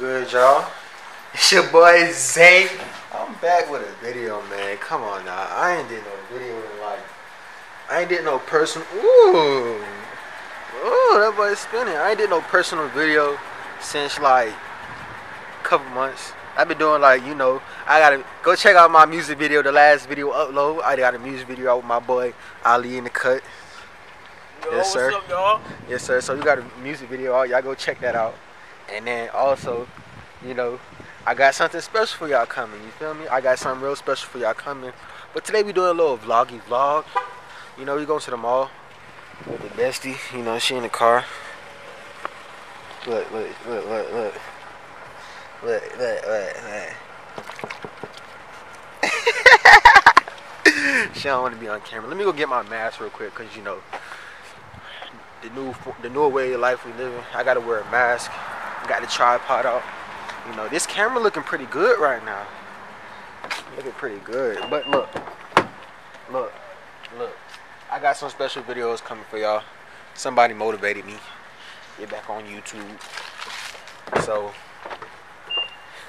good, y'all? It's your boy Zay. I'm back with a video, man. Come on now. I ain't did no video in life. I ain't did no personal. Ooh. Ooh, that boy's spinning. I ain't did no personal video since like a couple months. I've been doing like, you know, I gotta go check out my music video, the last video upload. I got a music video out with my boy Ali in the cut. Yo, Yes, sir. What's up? Yes, sir. So you got a music video out. Y'all go check that out. And then also, you know, I got something special for y'all coming. You feel me? I got something real special for y'all coming. But today we doing a little vloggy vlog. You know, we going to the mall with the bestie. You know, she in the car. Look, look, look, look, look. Look, look, look, look. she don't want to be on camera. Let me go get my mask real quick, cause you know the new the newer way of life we live in. I gotta wear a mask. Got the tripod out. You know, this camera looking pretty good right now. Looking pretty good. But look, look, look. I got some special videos coming for y'all. Somebody motivated me. Get back on YouTube. So,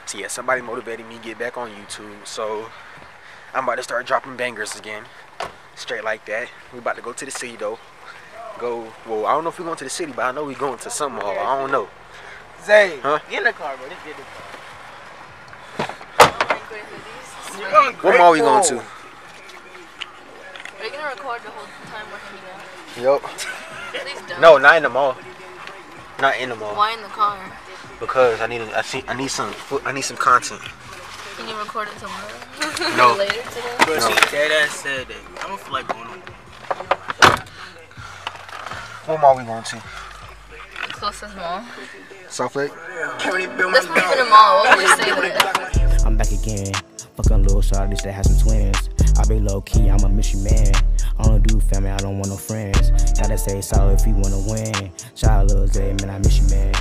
so yeah, somebody motivated me get back on YouTube. So I'm about to start dropping bangers again. Straight like that. We about to go to the city though go. Well, I don't know if we're going to the city, but I know we're going to some mall. I don't know. Zay, Huh? get in the car, bro. Let's get in the car. What mall we going to? Are you gonna record the whole time we're hanging out? Yup. Please don't. No, not in the mall. Not in the mall. Why in the car? Because I need. I see. I need some. fo- I need some content. Can you record it tomorrow? No. Later today? Bro, No. she dead ass said that. I don't feel like going on. What mall we going to? Closest mall. Southlake. Let's move in the mall. What would you say there? I'm back again. Fucking little shorties that have some twins. I be low key, I'm a mission man. I don't do family, I don't want no friends. Gotta say solid if you wanna win. Shout out Lil Zay, man, I miss you, man.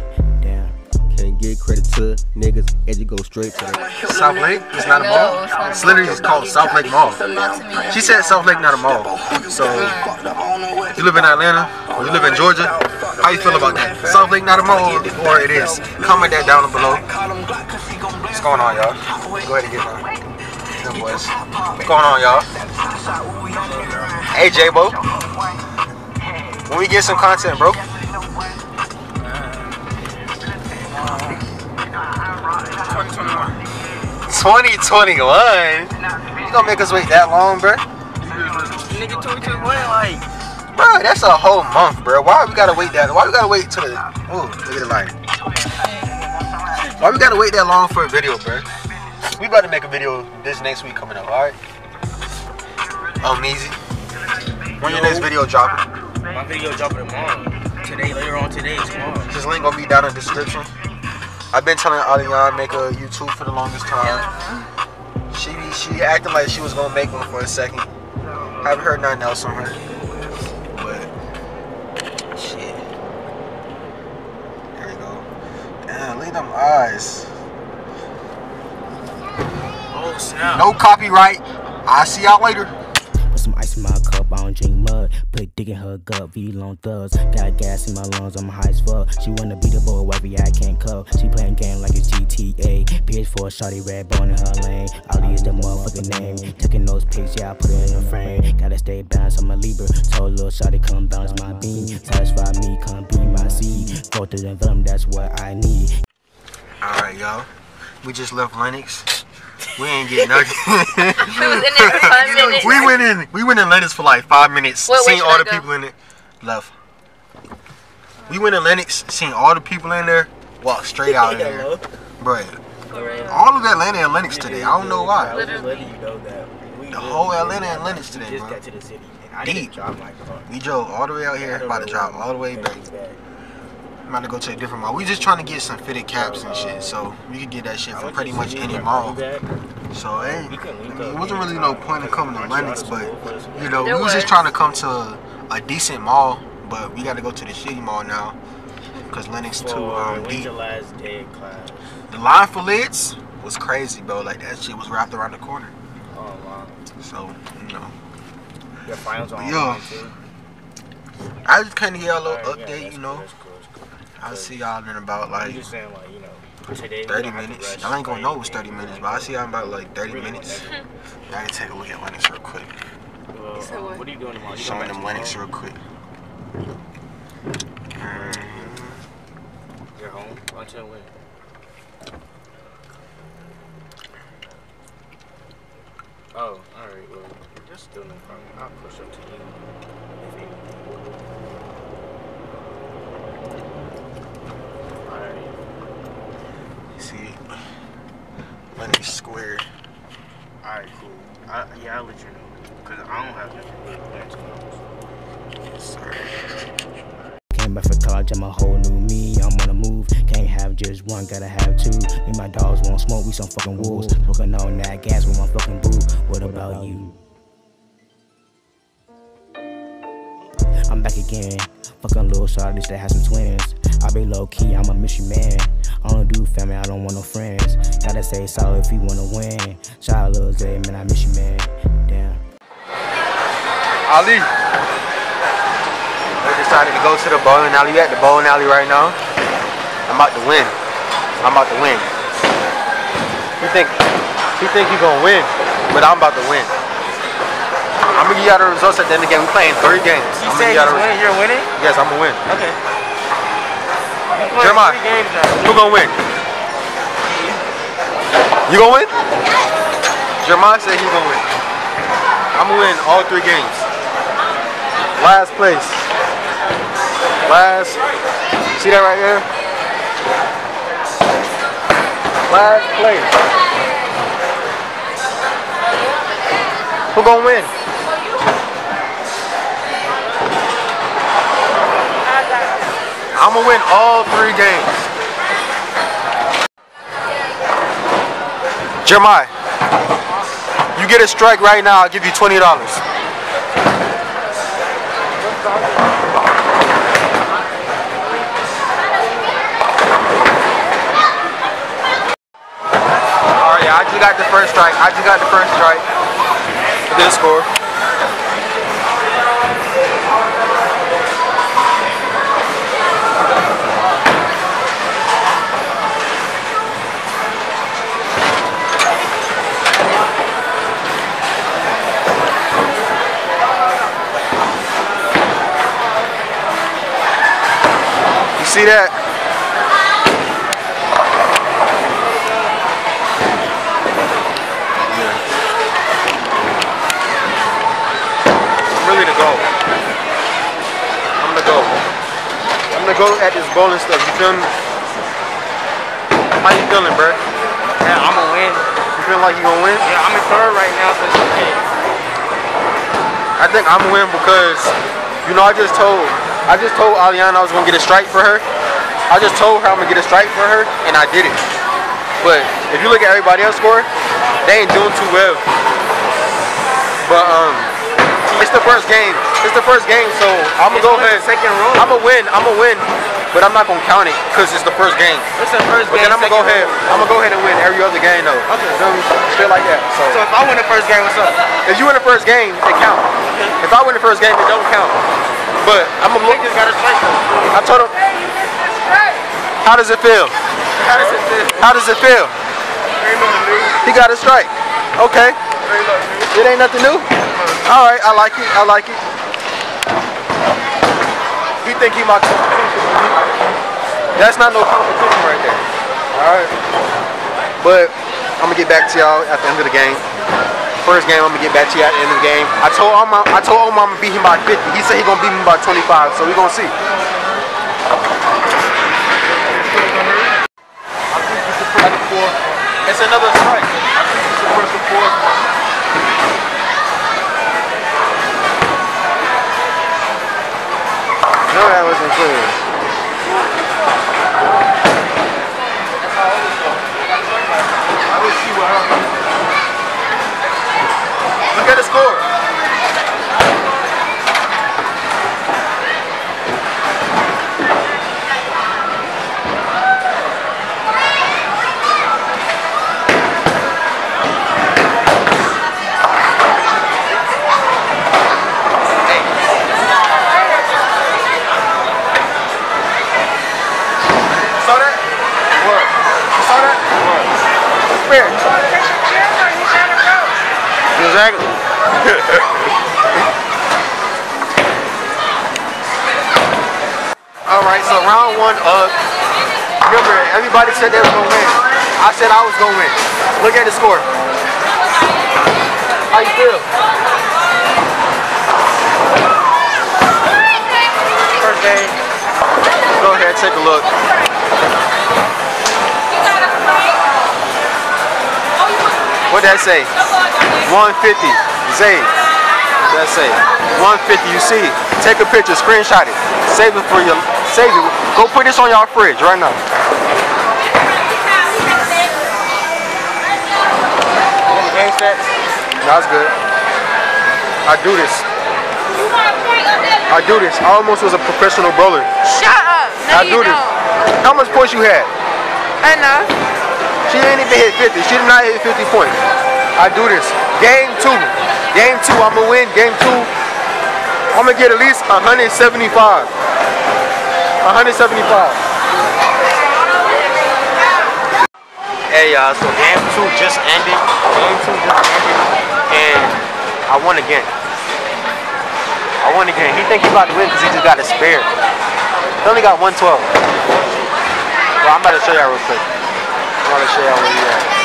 Damn. Can't get credit to niggas, edge go straight to the Southlake. It's not a No, mall. it's not It's literally just called Southlake Mall. Not to me. She said Southlake, not a mall. So you live in Atlanta or you live in Georgia. How you feel about that? Southlake, not a mall, or it is? Comment that down below. What's going on, y'all? Go ahead and get. Them boys. What's going on, y'all? Hey, J-Bo. When we get some content, bro. 2021. You gonna make us wait that long, bro? Nigga, 2021, like, Bro, that's a whole month, bro. Why we gotta wait that? Why we gotta wait till the? Oh, look at the light. Why we gotta wait that long for a video, bro? We about to make a video this next week coming up, all right? Um, easy. When your next video dropping? my video dropping tomorrow. Today, later on today, tomorrow. This link gonna be down in the description. I've been telling Aliyan make a YouTube for the longest time. She she acting like she was gonna make one for a second. I haven't heard nothing else from her. But shit. There you go. Look them eyes. Oh, snap. No copyright. I'll see y'all later. Put dick in her gut, V long thugs. Got gas in my lungs, I'm high as fuck. She wanna be the boy, wifey, I can't cuff. She playing game like it's GTA. PS4, shawty red bone in her lane. Ali is the motherfucking name. Taking those pics, yeah, I put it in a frame. Gotta stay balanced, I'm a Libra. Told little shawty, come balance my beam. Satisfy me, come be my seed. Go to develop, that's what I need. Alright, y'all. We just left Lenox. We ain't getting nothing. We was in there for five minutes. we went in we went in Lenox for like five minutes. Wait, where seen all I the go? people in it. Left. We went in Lenox, seen all the people in there, walked straight out of there. Hello. Bruh. All of Atlanta and Lenox today. I don't know why. was you know that. We The whole Atlanta and Lenox today, just bro. got to the city. And I Deep. didn't drive my car. We drove all the way out here, about to know drive all the way was back. Bad. I'm about to go to a different mall. We just trying to get some fitted caps and shit, so we could get that shit I from pretty much any mall. So hey, I mean, it wasn't really no point in coming to Aren't you out Lenox, but school for this week? you know, we was just trying to come to a, a decent mall, but we got to go to the shitty mall now because Lenox too um, deep. your last day of class? The line for lids was crazy, bro. Like that shit was wrapped around the corner. Oh, wow. So you know, Your finals are Yo. online too? I just kind of get a little Alright, yeah, update, that's you know. that's cool, that's cool. I'll see y'all in about I'm like just saying, like, you know, Today, 30 don't have to minutes. rush. Y'all ain't gonna know it's 30 minutes, but I see I'm about like 30 minutes. I gotta take a look at Lenox real quick. Well, So um, what? what are you doing tomorrow? You Show me going them back Lenox real quick. Um, You're home until when? Oh, alright, well, that's still no problem. I'll push up to you. If anything. Alright. you see, Lenox Square. Alright, cool. I, yeah, I'll let you know. Because I don't have nothing. Yes, sir. Came back from college, I'm a whole new me. I'm on the move. Can't have just one, gotta have two. Me and my dogs won't smoke, we some fucking wolves. Smoking on that gas with my fucking boo. What about you? I'm back again. Fucking little shorties that have some twins. I be low key, I'm a mission man. I don't do family, I don't want no friends. Gotta say solid if you wanna win. Shout out Lil Zay, man, I miss you, man. Damn. Ali. We decided to go to the bowling alley. We at the bowling alley right now. I'm about to win. I'm about to win. You think you think you're gonna win, but I'm about to win. I'm gonna give y'all the results at the end of the game. We playing three games. You I'm say gonna give y'all he's the winning, you're winning? Yes, I'm gonna win. Okay. Jeremiah. Three games now. Who gonna win? You gonna win? Jeremiah said he's gonna win. I'm gonna win all three games. Last place. Last. See that right there? Last place. Who gonna win? I'm gonna win all three games. Jeremiah, you get a strike right now, I'll give you twenty dollars. Alright, I just got the first strike. I just got the first strike. Good score. See that? I'm really the goal. I'm the goal. I'm the goal at this bowling stuff. You feel me? How you feeling, bro? Yeah, I'm gonna win. You feeling like you gonna win? Yeah, I'm in third right now, so it's okay. I think I'm gonna win because, you know, I just told, I just told Aliana I was gonna get a strike for her. I just told her I'm gonna get a strike for her, and I did it. But if you look at everybody else score, they ain't doing too well. But um, it's the first game. It's the first game, so I'm gonna go ahead. second roll. I'm gonna win. I'm gonna win, but I'm not gonna count it because it's the first game. It's the first But game. then I'm gonna go ahead. I'm gonna go ahead and win every other game though. Okay. Shit like that. So if I win the first game, what's up? If you win the first game, it count. If I win the first game, it don't count. But I'm gonna look. got a strike. I told him. How does it feel? How does it feel? How does it feel? Ain't nothing new. He got a strike. Okay. Ain't nothing new. It ain't nothing new. All right. I like it. I like it. He think he my competition. That's not no competition right there. All right. But I'm gonna get back to y'all at the end of the game. First game, I'm gonna get back to you at the end of the game. I told Omar, I told Omar I'm gonna beat him by 50. He said he gonna beat me by 25, so we gonna see. It's another strike. I think it's the first and. No, that wasn't clear. I will see what happens. Look the score. spare. Exactly. All right, so round one of remember everybody said they was gonna win. I said I was gonna win. Look at the score. How you feel? First game. Go ahead, take a look. What that say? 150. Zay. That say? 150. You see. Take a picture, screenshot it. Save it for your save it. Go put this on y'all fridge right now. That's good. I do this. I do this. I almost was a professional bowler. Shut up. No, I do this. don't. How much points you had? Enough. She didn't even hit 50. She did not hit 50 points. I do this. Game two. Game two, I'm gonna win. Game two, I'm gonna get at least 175. 175. Hey y'all, so game two just ended. Game two just ended. And I won again. I won again. He think he about to win because he just got a spare. He only got 112. Well, I'm about to show y'all real quick. I'm about to show y'all where he at.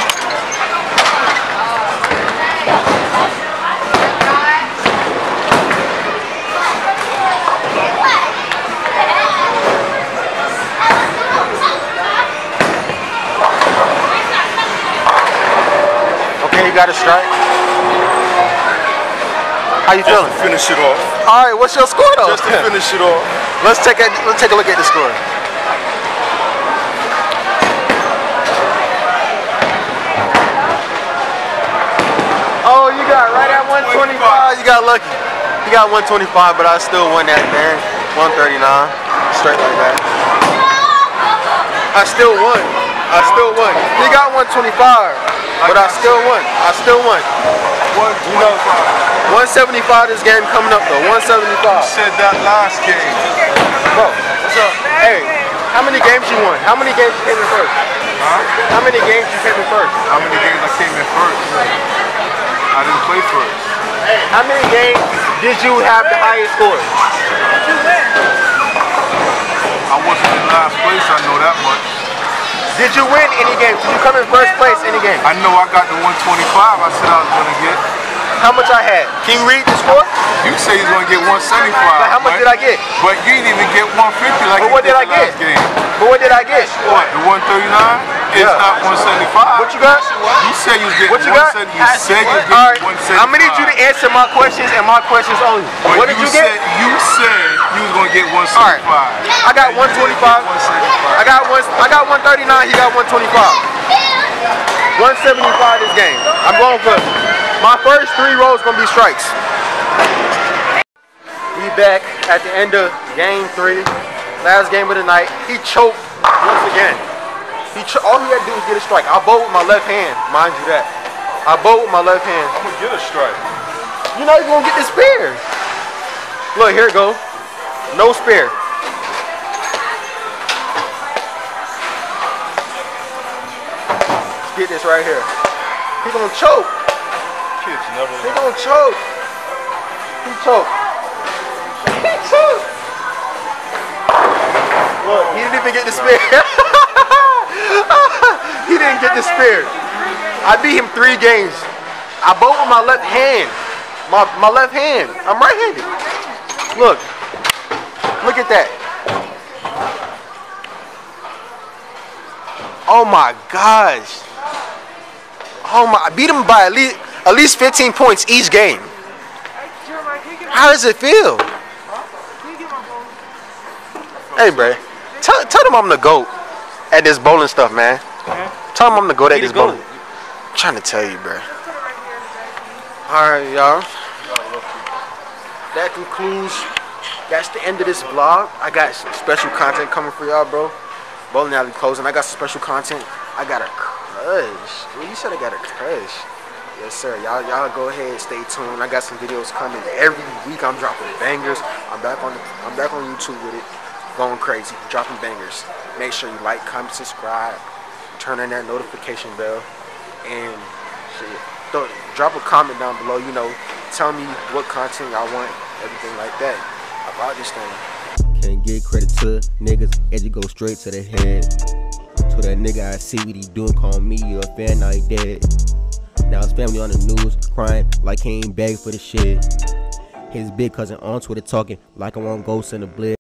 Okay, you got a strike. How you feeling? Finish it off. All right, what's your score though? Just to finish it off. let's take a let's take a look at the score. Oh, you got right at 125. You got lucky. You got 125, but I still won that man. 139, straight like that. I still won. I still won. You got 125, but I still won. I still won. You know, 175 this game coming up though. 175. You Said that last game. Bro, what's up? Hey, how many games you won? How many games you came in first? Huh? How many games you came in first? How many games I came in first? I didn't play first. How many games did you have the highest score? I wasn't in last place, I know that much. Did you win any games? Did you come in first place any game? I know I got the 125 I said I was gonna get. How much I had? Can you read the score? You say you're gonna get 175. But how much right? did I get? But you didn't even get 150 like But you what did I get? last game. But what did I get? What, the 139? It's Yeah. not 175. What you got? You said you was getting What you got? You said you was All right, getting 175. I'm gonna need you to answer my questions and my questions only. But what did you, said, get? You said you was gonna get 175. All right. I got And you didn't 125. 175. I got one. I got 139. He got 125. 175 this game. I'm going for my first three rolls gonna be strikes. We back at the end of game three, last game of the night. He choked once again. He all he had to do was get a strike. I bowled with my left hand, mind you that. I bowled with my left hand. I'm gonna get a strike. You're not even gonna get the spare. Look, here it go. No spare. Let's get this right here. He gonna choke. Kids never He gonna choke. He choke. He choke. Look, he didn't even get the spare. he didn't get the spare. I beat him three games. I bowled with my left hand. My my left hand. I'm right-handed. Look. Look at that. Oh my gosh. Oh my! I beat him by at least at least 15 points each game. How does it feel? Hey, bro. Tell, tell them I'm the goat at this bowling stuff, man. Tell them I'm the goat at this bowling. I'm trying to tell you, bro. All right, y'all. That concludes. That's the end of this vlog. I got some special content coming for y'all, bro. Bowling alley closing. I got some special content. I got a crush. Well, you said I got a crush. Yes, sir. Y'all, y'all go ahead, stay tuned. I got some videos coming every week. I'm dropping bangers. I'm back on. The, I'm back on YouTube with it, going crazy, dropping bangers. Make sure you like, comment, subscribe, turn on that notification bell. And shit, th- drop a comment down below. You know, tell me what content y'all want, everything like that about this thing. Can't give credit to niggas, edge go straight to the head. To that nigga, I see what he doing, call me a fan, he dead. Now his family on the news, crying like he ain't begging for the shit. His big cousin on Twitter talking like I want ghosts in the blood.